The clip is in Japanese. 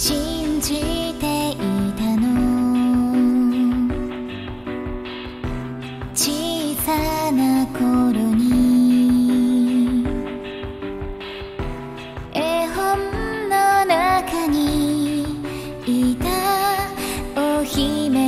信じていたの。小さな頃に絵本の中にいたお姫